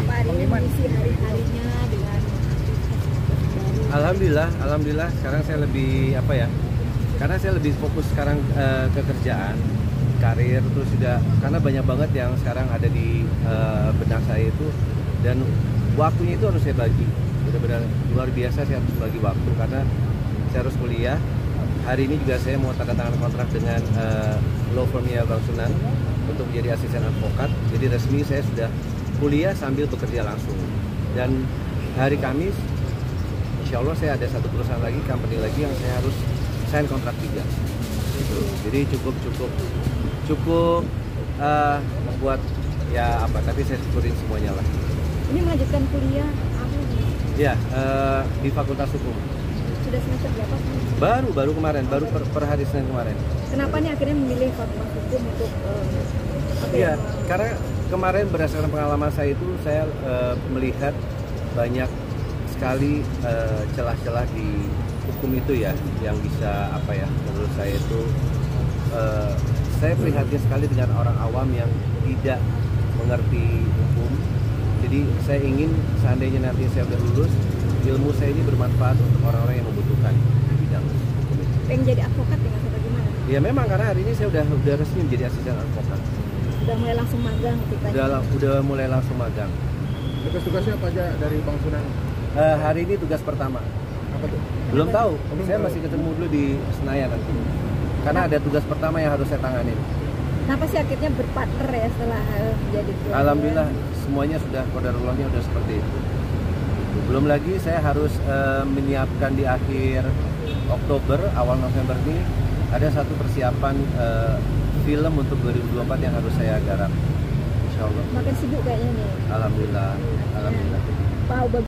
setiap hari mengisi hari-harinya dengan Alhamdulillah, alhamdulillah sekarang saya lebih apa ya? Karena saya lebih fokus sekarang eh, ke kerjaan, karir terus juga karena banyak banget yang sekarang ada di eh, benak saya itu dan waktunya itu harus saya bagi. Benar-benar luar biasa saya harus bagi waktu karena saya harus kuliah. Hari ini juga saya mau tanda tangan kontrak dengan eh, law firmnya Bang Sunan untuk menjadi asisten advokat. Jadi resmi saya sudah kuliah sambil bekerja langsung. Dan hari Kamis insya Allah saya ada satu perusahaan lagi, company lagi yang saya harus sign kontrak juga. Gitu. Jadi cukup cukup cukup eh, membuat ya apa? Tapi saya syukurin semuanya lah. ini melanjutkan kuliah apa? Ya eh, di Fakultas Hukum. sudah semester berapa? Baru baru kemarin, baru per, per hari Senin kemarin. Kenapa nih akhirnya memilih fakultas hukum untuk apa Iya, ya? karena kemarin berdasarkan pengalaman saya itu saya eh, melihat banyak sekali eh, celah-celah di hukum itu ya yang bisa apa ya menurut saya itu eh, saya prihatin sekali dengan orang awam yang tidak mengerti hukum. Jadi saya ingin seandainya nanti saya sudah lulus ilmu saya ini bermanfaat untuk orang-orang yang membutuhkan di bidang hukum pengen jadi advokat dengan atau bagaimana? Ya memang karena hari ini saya udah udah resmi menjadi asisten advokat. Udah mulai langsung magang kita. Udah udah mulai langsung magang. Tugas-tugasnya apa aja dari Bang Sunan? Eh, hari ini tugas pertama. Apa tuh? Belum tahu. Belum saya tahu. masih ketemu dulu di Senayan nanti. Karena ada tugas pertama yang harus saya tanganin. Kenapa sih akhirnya berpartner ya setelah eh, menjadi keluarga? Alhamdulillah semuanya sudah kodarullahnya sudah seperti itu. Belum lagi saya harus eh, menyiapkan di akhir Oktober awal November ini ada satu persiapan eh, film untuk 2024 yang harus saya garap. Insya Allah. Makin sibuk kayaknya nih. Alhamdulillah. Alhamdulillah. Iya. Pak